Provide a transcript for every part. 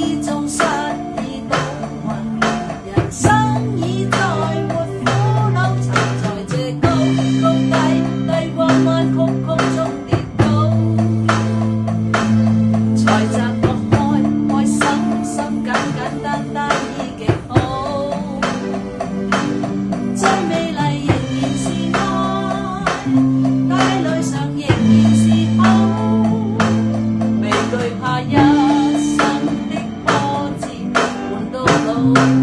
始终失意倒运人生已再没苦恼曾在这高高低低弯弯曲曲中跌倒才骤觉开开心心简简单单已极好最美丽仍然是爱 Oh.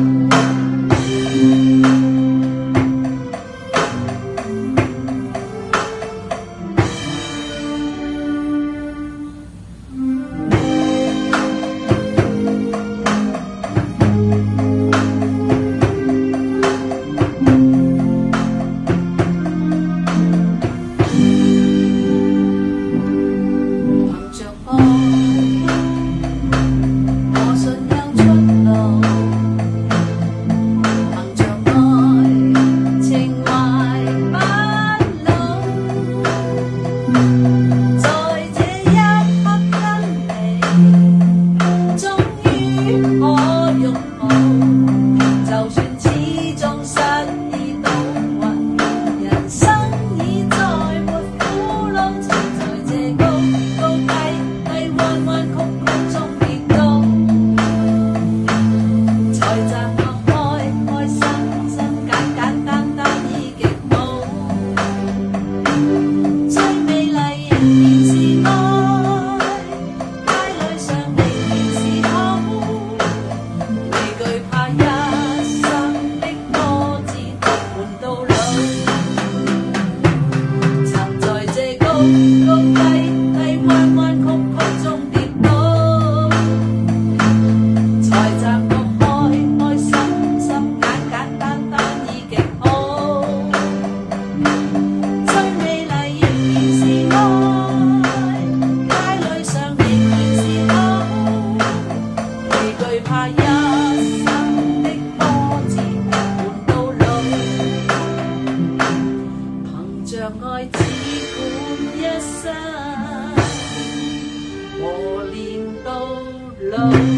love.